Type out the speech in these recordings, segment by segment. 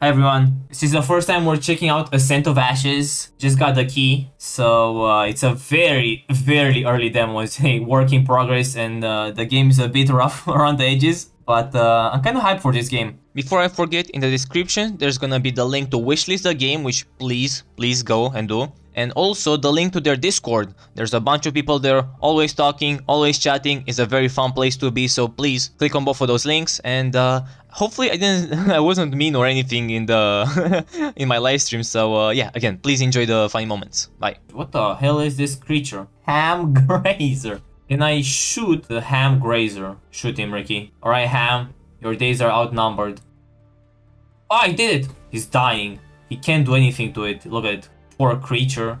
Hi everyone. This is the first time we're checking out Ascent of Ashes. Just got the key. So uh, it's a very, very early demo. It's a work in progress and uh, the game is a bit rough around the edges. But uh, I'm kind of hyped for this game. Before I forget, in the description there's gonna be the link to wishlist the game, which please, please go and do and also the link to their discord. There's a bunch of people there always talking always chatting. It's a very fun place to be so please click on both of those links. And uh, hopefully i didn't i wasn't mean or anything in the in my live stream so uh, yeah again please enjoy the funny moments. Bye. What the hell is this creature? Ham grazer. Can i shoot the ham grazer? Shoot him ricky. All right ham your days are outnumbered. Oh i did it! He's dying. He can't do anything to it. Look at it Poor creature.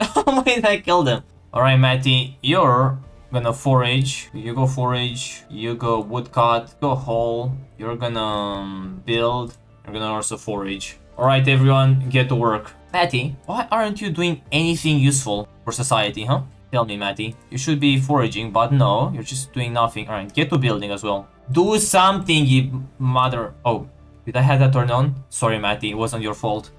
Wait, I killed him. Alright, Matty, you're gonna forage. You go forage. You go woodcut. Go haul. You're gonna um, build. You're gonna also forage. Alright, everyone, get to work. Matty, why aren't you doing anything useful for society, huh? Tell me, Matty. You should be foraging, but no, you're just doing nothing. Alright, get to building as well. Do something, you mother... Oh, did I have that turned on? Sorry, Matty, it wasn't your fault.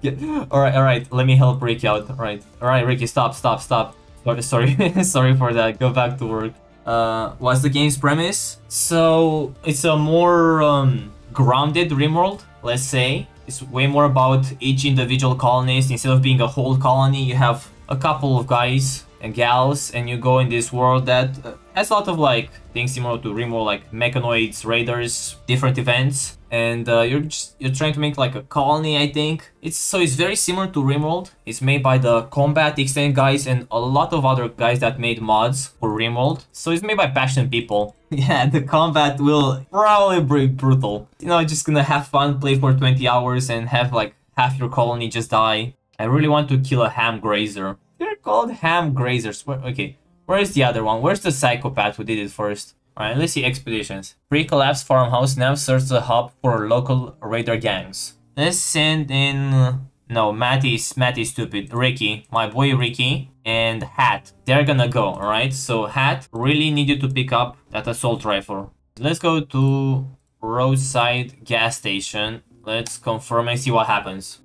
Yeah. All right, all right. Let me help Ricky out. All right, all right, Ricky, stop, stop, stop. Sorry, sorry, for that. Go back to work. Uh, what's the game's premise? So it's a more um, grounded RimWorld, let's say. It's way more about each individual colonist. Instead of being a whole colony, you have a couple of guys and gals, and you go in this world that uh, has a lot of like things similar to RimWorld, like mechanoids, raiders, different events. And uh, you're just you're trying to make like a colony i think. It's so it's very similar to rimworld. It's made by the Combat Extended guys and a lot of other guys that made mods for rimworld. So it's made by passionate people. Yeah the combat will probably be brutal. You know just gonna have fun play for 20 hours and have like half your colony just die. I really want to kill a ham grazer. They're called ham grazers. Okay where's the other one where's the psychopath who did it first Alright, let's see expeditions. Pre-collapsed farmhouse now serves a hub for local raider gangs. Let's send in... No, Matty's, Matty's stupid. Ricky, my boy Ricky, and Hat. They're gonna go, alright? So Hat really needed to pick up that assault rifle. Let's go to roadside gas station. Let's confirm and see what happens.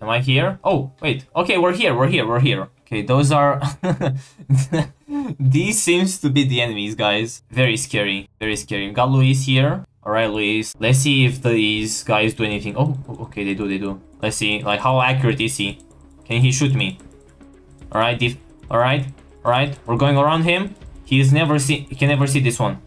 Am I here? Oh, wait. Okay, we're here, we're here, we're here. Okay, those are... These seems to be the enemies, guys. Very scary. Very scary. Got Luis here. Alright, Luis. Let's see if these guys do anything. Oh, oh, okay, they do, they do. Let's see. Like, how accurate is he? Can he shoot me? Alright, alright, alright. We're going around him. He's never see. He can never see this one.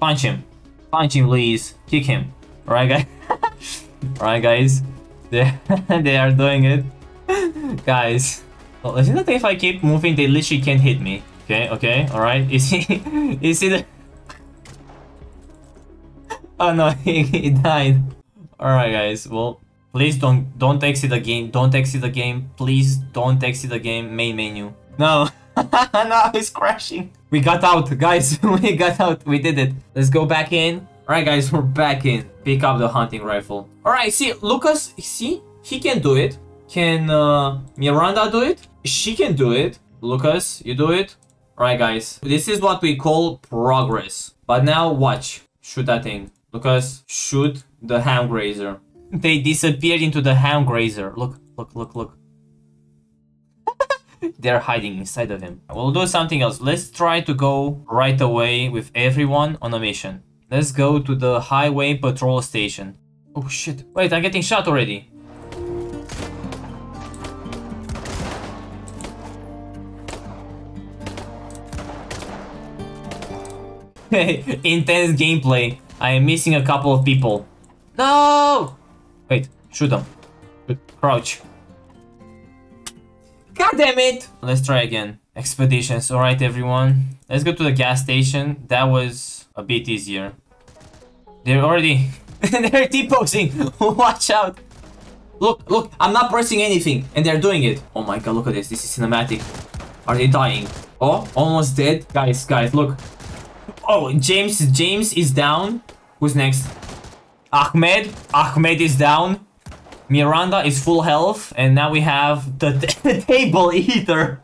Punch him. Punch him, Luis. Kick him. Alright, guys. alright, guys. They, they are doing it. guys. Well, isn't that if I keep moving, they literally can't hit me? Okay, okay, alright. Is he... is he the... oh no, he, he died. Alright guys, well... Please don't don't exit the game. Don't exit the game. Please don't exit the game. Main menu. No. no, he's crashing. We got out, guys. we got out. We did it. Let's go back in. Alright guys, we're back in. Pick up the hunting rifle. Alright, see, Lucas, see? He can do it. Can uh, Miranda do it? She can do it. Lucas, you do it. Alright guys, this is what we call progress. But now watch. Shoot that thing. Lucas, shoot the ham grazer. They disappeared into the ham grazer. Look, look, look, look. They're hiding inside of him. We'll do something else. Let's try to go right away with everyone on a mission. Let's go to the highway patrol station. Oh shit. Wait, I'm getting shot already. Intense gameplay. I am missing a couple of people. No! Wait, shoot them. Crouch. God damn it! Let's try again. Expeditions. Alright, everyone. Let's go to the gas station. That was a bit easier. They're already... they're T-posing! Watch out! Look, look, I'm not pressing anything, and they're doing it. Oh my god, look at this. This is cinematic. Are they dying? Oh, almost dead. Guys, guys, look. Oh, James, James is down. Who's next? Ahmed. Ahmed is down. Miranda is full health. And now we have the, the table eater.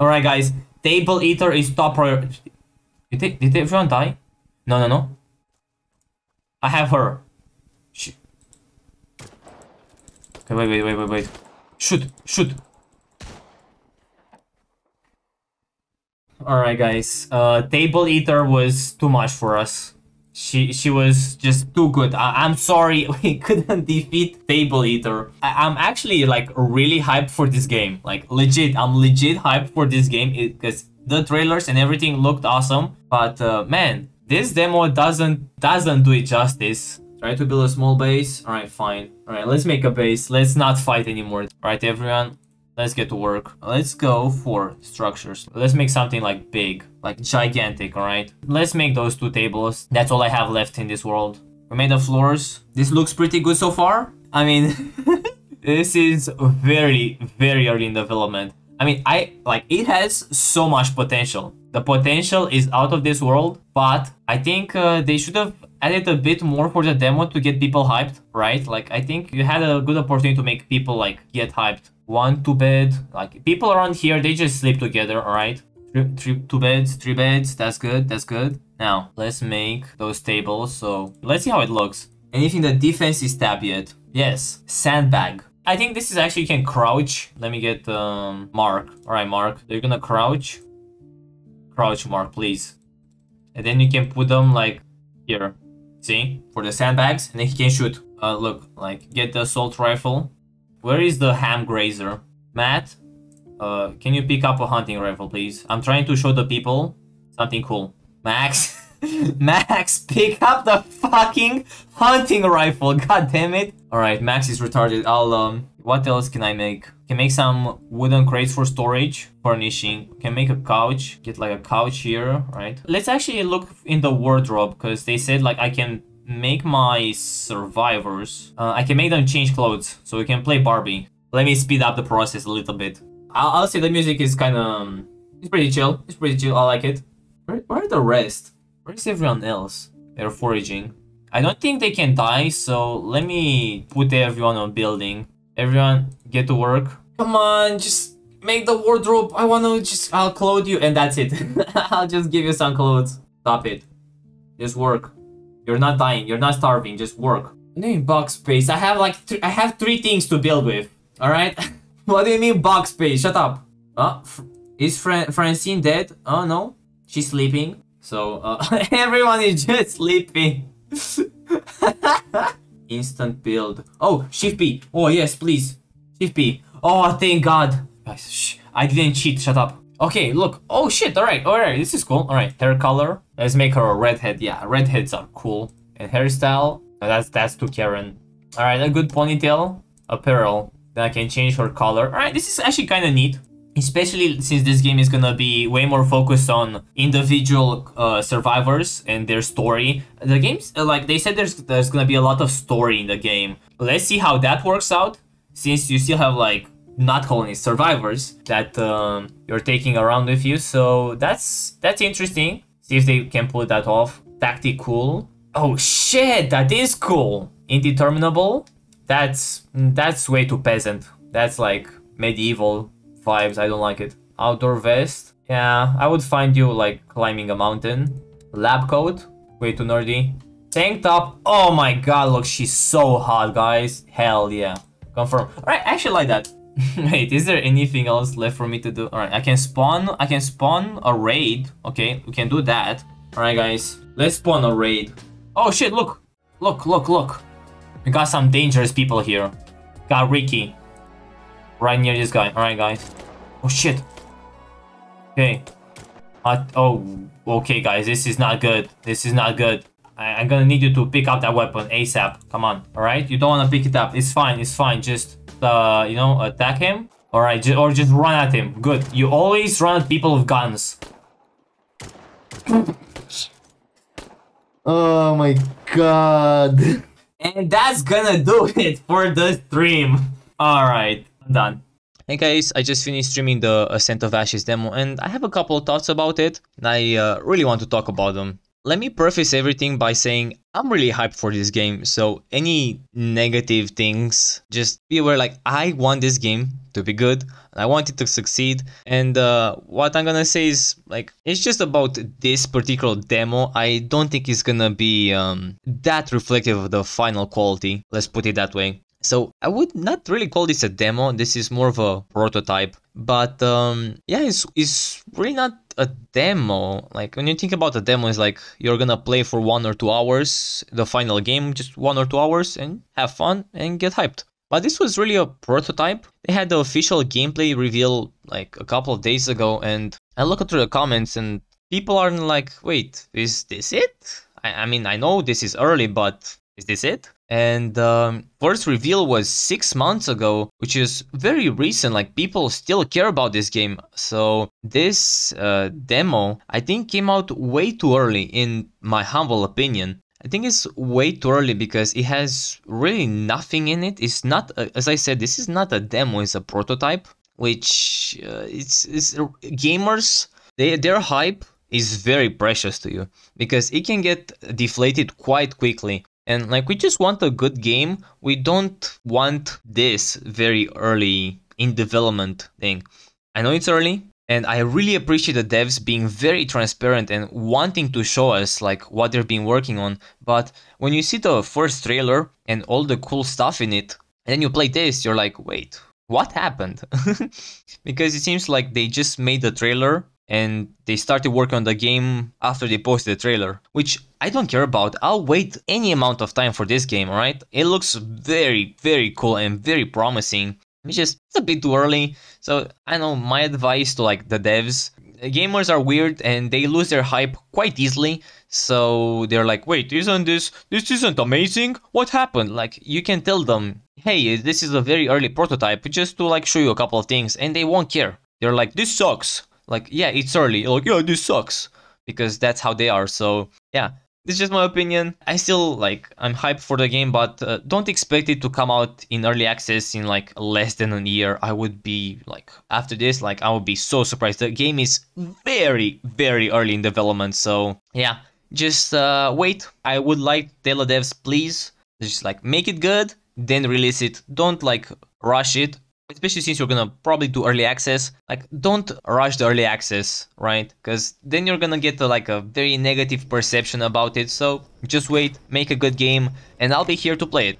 Alright, guys. Table eater is top priority. Did, they, did everyone die? No, no, no. I have her. She... Okay, wait, wait, wait, wait, wait. Shoot, shoot. Alright, guys. Uh, Table Eater was too much for us. She she was just too good. I, am sorry we couldn't defeat Table Eater. I, am actually like really hyped for this game. Like legit, I'm legit hyped for this game because the trailers and everything looked awesome. But uh, man, this demo doesn't doesn't do it justice. Try to build a small base. All right, fine. All right, let's make a base. Let's not fight anymore. All right, everyone, let's get to work. Let's go for structures. Let's make something like big, like gigantic, all right? Let's make those two tables. That's all I have left in this world. We made the floors. This looks pretty good so far. I mean, this is very, very early in development. I mean, I like it has so much potential. The potential is out of this world, but I think uh, they should have added a bit more for the demo to get people hyped, right? Like, I think you had a good opportunity to make people like get hyped. One, two bed, like people around here, they just sleep together, all right? Three, three, two beds, three beds, that's good, that's good. Now, let's make those tables, so let's see how it looks. Anything that defense is tab yet? Yes, sandbag. I think this is actually you can crouch. Let me get um, Mark. All right, Mark. You're gonna crouch. Crouch, Mark, please. And then you can put them like here. See? For the sandbags. And then he can shoot. Uh, look, like get the assault rifle. Where is the ham grazer? Matt? Uh, can you pick up a hunting rifle, please? I'm trying to show the people something cool. Max? Max, pick up the fucking hunting rifle. God damn it. All right, Max is retarded. I'll, um, what else can I make? Can make some wooden crates for storage, furnishing. Can make a couch, get like a couch here, right? Let's actually look in the wardrobe because they said like I can make my survivors. Uh, I can make them change clothes so we can play Barbie. Let me speed up the process a little bit. I'll, I'll say the music is kind of, um, it's pretty chill. It's pretty chill. I like it. Where, where are the rest? Where's everyone else? They're foraging. I don't think they can die, so let me put everyone on building. Everyone, get to work. Come on, just make the wardrobe. I want to just, I'll clothe you, and that's it. I'll just give you some clothes. Stop it. Just work. You're not dying. You're not starving. Just work. Name box space. I have like, I have three things to build with. All right. what do you mean box space? Shut up. Oh, is Fran Francine dead? Oh no, she's sleeping. So uh, everyone is just sleeping. Instant build. Oh, Shift. Oh yes, please. Shift. Oh, thank God. Guys, shh. I didn't cheat. Shut up. Okay, look. Oh shit. All right, all right. This is cool. All right, hair color. Let's make her a redhead. Yeah, redheads are cool. And hairstyle. That's that's to Karen. All right, a good ponytail. Apparel. Then I can change her color. All right, this is actually kind of neat especially since this game is gonna be way more focused on individual uh, survivors and their story. The game's uh, like they said there's there's gonna be a lot of story in the game. Let's see how that works out. Since you still have like not colonists, survivors that um, you're taking around with you, so that's that's interesting. See if they can pull that off. tactical cool. Oh shit, that is cool. Indeterminable. That's that's way too peasant. That's like medieval vibes. I don't like it. Outdoor vest. Yeah, I would find you like climbing a mountain. Lab coat. Way too nerdy. Tank top. Oh my god, look, she's so hot, guys. Hell yeah. Confirm. Alright, I actually like that. Wait, is there anything else left for me to do? Alright, I can spawn. I can spawn a raid. Okay, we can do that. Alright, guys. Let's spawn a raid. Oh shit, look. Look, look, look. We got some dangerous people here. Got Ricky. Right near this guy. Alright, guys. Oh, shit. Okay. Uh, oh, okay, guys. This is not good. This is not good. I am gonna need you to pick up that weapon ASAP. Come on. Alright? You don't want to pick it up. It's fine. It's fine. Just, uh, you know, attack him. Alright, or just run at him. Good. You always run at people with guns. oh my god. And that's gonna do it for the stream. Alright done. Hey guys, I just finished streaming the Ascent of Ashes demo and I have a couple of thoughts about it and I uh, really want to talk about them. let me preface everything by saying I'm really hyped for this game. So any negative things, just be aware like I want this game to be good. I want it to succeed. And uh, what I'm gonna say is like it's just about this particular demo. I don't think it's gonna be um, that reflective of the final quality. Let's put it that way. So I would not really call this a demo. This is more of a prototype. But um, yeah, it's, it's really not a demo. Like when you think about a demo, it's like you're gonna play for one or two hours, the final game, just one or two hours, and have fun and get hyped. But this was really a prototype. They had the official gameplay reveal like a couple of days ago, and I look through the comments and people are like, wait, is this it? I, I mean, I know this is early, but is this it? And um, first reveal was six months ago, which is very recent. Like people still care about this game. So this uh, demo, I think, came out way too early, in my humble opinion. I think it's way too early because it has really nothing in it. It's not, a, as I said, this is not a demo. It's a prototype, which uh, it's, it's gamers. They their hype is very precious to you because it can get deflated quite quickly and like we just want a good game. We don't want this very early in development thing. I know it's early, and I really appreciate the devs being very transparent and wanting to show us like what they've been working on. But when you see the first trailer and all the cool stuff in it, and then you play this, you're like, wait, what happened? because it seems like they just made the trailer and they started working on the game after they posted the trailer, which I don't care about. I'll wait any amount of time for this game, alright? It looks very, very cool and very promising. It's just it's a bit too early. So I know my advice to like the devs, gamers are weird and they lose their hype quite easily. So they're like, wait, isn't this this isn't amazing? What happened? Like you can tell them, hey, this is a very early prototype, just to like show you a couple of things, and they won't care. They're like, this sucks like yeah it's early. Like yeah this sucks. Because that's how they are. So yeah this is just my opinion. I still like i'm hyped for the game but uh, don't expect it to come out in early access in like less than a year. I would be like after this like i would be so surprised. The game is very very early in development. So yeah just uh, wait. I would like Teyla devs please. Just like make it good then release it. Don't like rush it especially since you're gonna probably do early access like don't rush the early access right? Because then you're gonna get a, like a very negative perception about it. So just wait make a good game and i'll be here to play it